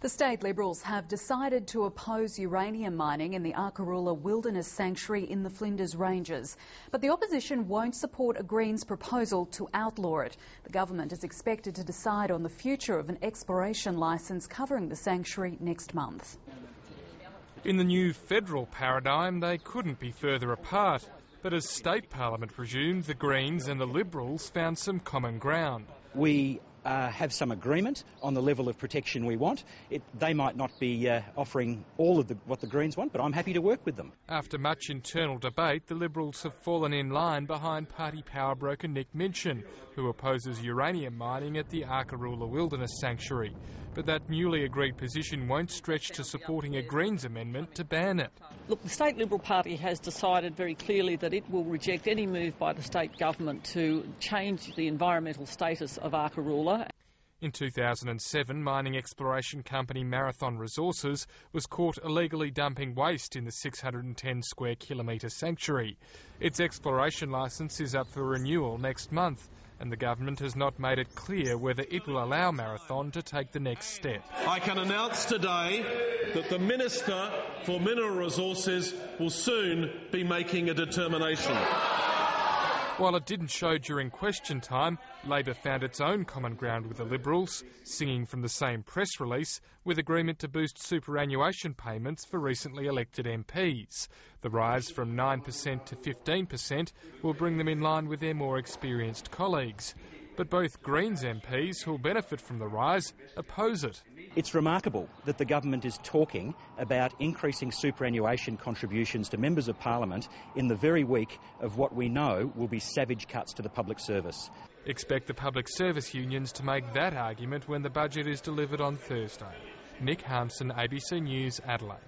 The state Liberals have decided to oppose uranium mining in the Arkaroola Wilderness Sanctuary in the Flinders Ranges. But the opposition won't support a Greens proposal to outlaw it. The government is expected to decide on the future of an exploration licence covering the sanctuary next month. In the new federal paradigm, they couldn't be further apart. But as state parliament resumed, the Greens and the Liberals found some common ground. We uh, have some agreement on the level of protection we want. It, they might not be uh, offering all of the, what the Greens want, but I'm happy to work with them. After much internal debate, the Liberals have fallen in line behind party power broker Nick Minchin, who opposes uranium mining at the Arkaroola Wilderness Sanctuary. But that newly agreed position won't stretch to supporting a Greens amendment to ban it. Look, the State Liberal Party has decided very clearly that it will reject any move by the state government to change the environmental status of Arkaroola in 2007, mining exploration company Marathon Resources was caught illegally dumping waste in the 610 square kilometre sanctuary. Its exploration licence is up for renewal next month, and the government has not made it clear whether it will allow Marathon to take the next step. I can announce today that the Minister for Mineral Resources will soon be making a determination. While it didn't show during question time, Labor found its own common ground with the Liberals, singing from the same press release with agreement to boost superannuation payments for recently elected MPs. The rise from 9% to 15% will bring them in line with their more experienced colleagues. But both Greens MPs who'll benefit from the rise oppose it. It's remarkable that the government is talking about increasing superannuation contributions to members of parliament in the very week of what we know will be savage cuts to the public service. Expect the public service unions to make that argument when the budget is delivered on Thursday. Nick Harmsen, ABC News, Adelaide.